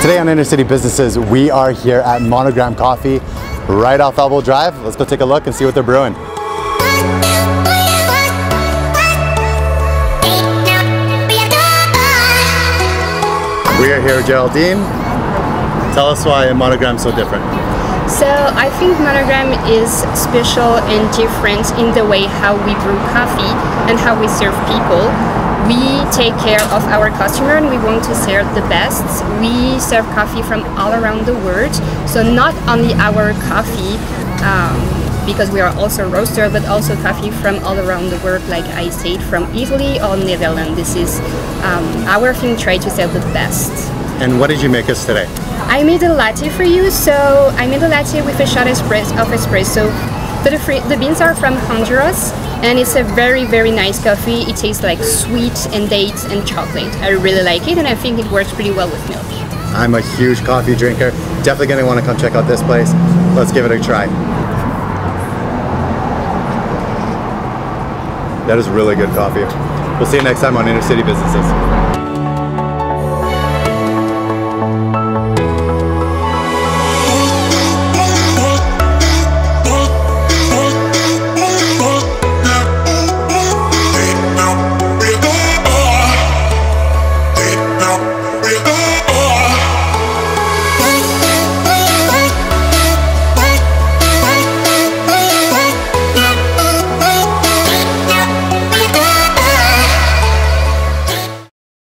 Today on Inner City Businesses, we are here at Monogram Coffee, right off Elbow Drive. Let's go take a look and see what they're brewing. We are here with Geraldine. Tell us why Monogram is so different. So I think Monogram is special and different in the way how we brew coffee and how we serve people. We take care of our customer and we want to serve the best. We serve coffee from all around the world, so not only our coffee. Um, because we are also roaster, but also coffee from all around the world, like I said, from Italy or Netherlands. This is um, our thing, try to sell the best. And what did you make us today? I made a latte for you, so I made a latte with a shot espresso, of espresso. The, free, the beans are from Honduras, and it's a very, very nice coffee. It tastes like sweet and dates and chocolate. I really like it, and I think it works pretty well with milk. I'm a huge coffee drinker. Definitely gonna wanna come check out this place. Let's give it a try. That is really good coffee. We'll see you next time on Inner City Businesses.